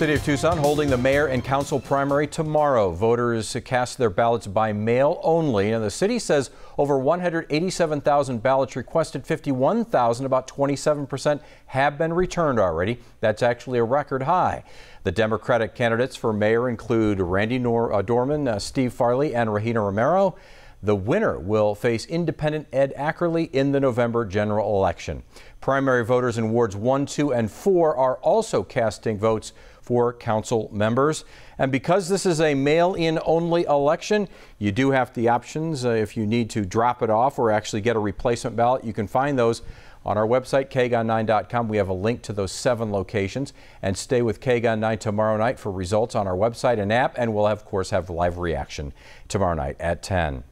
City of Tucson holding the mayor and council primary tomorrow. Voters cast their ballots by mail only, and the city says over 187,000 ballots requested, 51,000, about 27%, have been returned already. That's actually a record high. The Democratic candidates for mayor include Randi Nor uh, Dorman, uh, Steve Farley, and Regina Romero. The winner will face independent Ed Ackerley in the November general election. Primary voters in wards 1, 2, and 4 are also casting votes for council members. And because this is a mail-in only election, you do have the options uh, if you need to drop it off or actually get a replacement ballot. You can find those on our website, kgun9.com. We have a link to those seven locations. And stay with KGUN 9 tomorrow night for results on our website and app. And we'll, of course, have live reaction tomorrow night at 10.